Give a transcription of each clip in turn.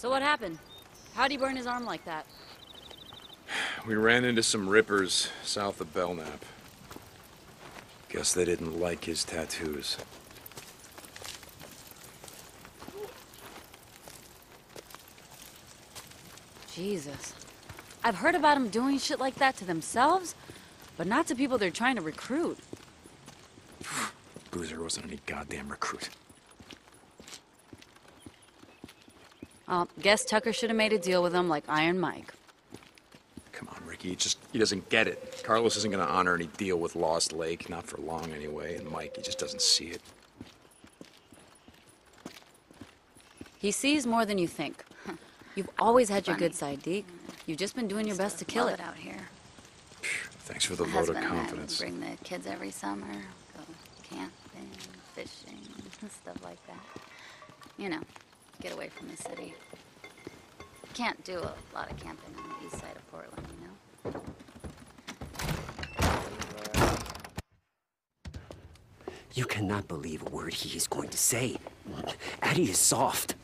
So what happened? How'd he burn his arm like that? We ran into some rippers south of Belknap. Guess they didn't like his tattoos. Jesus. I've heard about them doing shit like that to themselves, but not to people they're trying to recruit. Boozer wasn't any goddamn recruit. Uh, guess Tucker should have made a deal with him like Iron Mike. Come on, Rikki. He just he doesn't get it. Carlos isn't gonna honor any deal with Lost Lake, not for long anyway, and Mike, he just doesn't see it. He sees more than you think. You've always had your good side, Deke. You've just been doing your best to kill Love it. out here. Thanks for the My vote of husband I confidence. bring the kids every summer, go camping, fishing, stuff like that. You know, get away from the city. Can't do a lot of camping on the east side of Portland, you know? You cannot believe a word he is going to say. Addie is soft.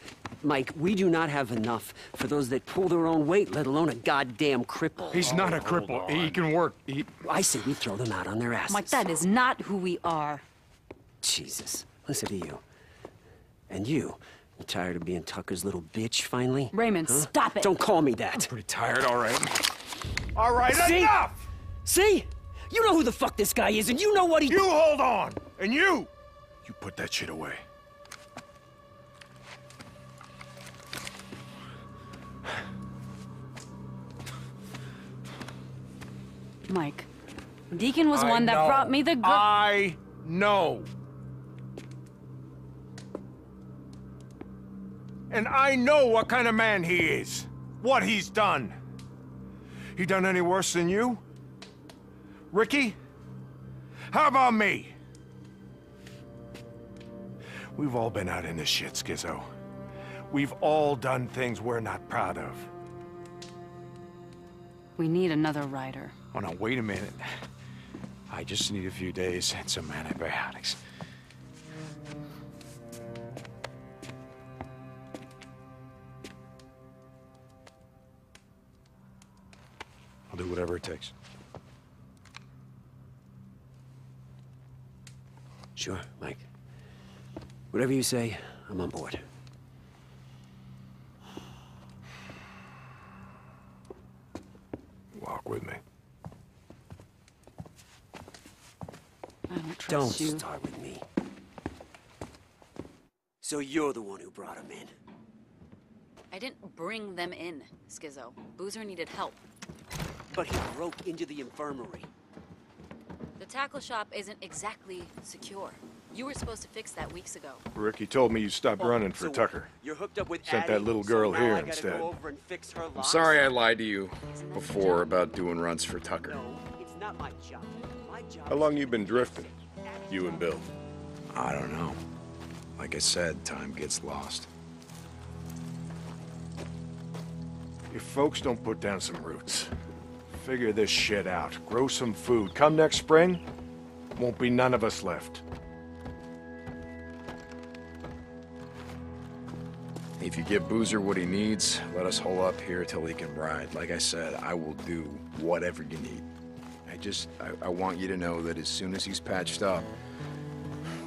Mike, we do not have enough for those that pull their own weight, let alone a goddamn cripple. He's not a cripple. He can work. He... I say we throw them out on their asses. Mike, that is not who we are. Jesus. Listen to you. And you. You tired of being Tucker's little bitch, finally? Raymond, Huh? stop it. Don't call me that. Pretty tired, all right. All right, See? enough! See? You know who the fuck this guy is, and you know what he... You hold on! And you! You put that shit away. Mike, Deacon was I one that know. brought me the good. I know. And I know what kind of man he is. What he's done. He done any worse than you? Rikki? How about me? We've all been out in this shit, Skizzo. We've all done things we're not proud of. we need another rider. Oh, now, wait a minute. I just need a few days and some antibiotics. I'll do whatever it takes. Sure, Mike. Whatever you say, I'm on board. Walk with me. I don't trust Don't you. start with me. So you're the one who brought him in. I didn't bring them in, Skizzo. Boozer needed help. But he broke into the infirmary. The tackle shop isn't exactly secure. You were supposed to fix that weeks ago. Rikki told me you stopped oh, running for So Tucker. You're hooked up with Sent Addie, that little girl now here I gotta instead. Go over and fix her I'm sorry I lied to you before about doing runs for Tucker. No, it's not my job. My job. How long you been drifting? You and Bill. I don't know. Like I said, time gets lost. If folks don't put down some roots, figure this shit out, grow some food, come next spring, won't be none of us left. If you give Boozer what he needs, let us hole up here till he can ride. Like I said, I will do whatever you need. I just, I, I want you to know that as soon as he's patched up,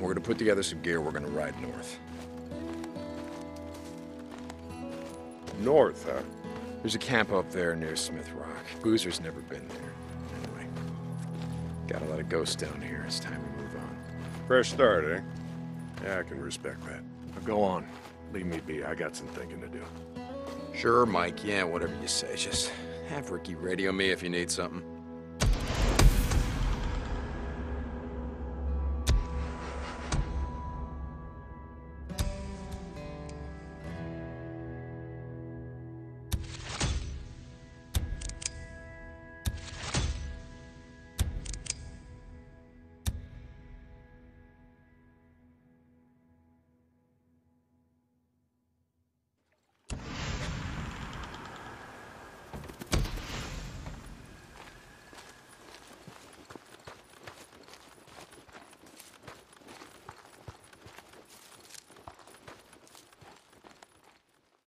we're gonna put together some gear, we're gonna ride north. North, huh? There's a camp up there near Smith Rock. Boozer's never been there. Anyway, got a lot of ghosts down here. It's time to move on. Fresh start, eh? Yeah, I can respect that. Now go on. Leave me be. I got some thinking to do. Sure, Mike. Yeah, whatever you say. Just have Rikki radio me if you need something.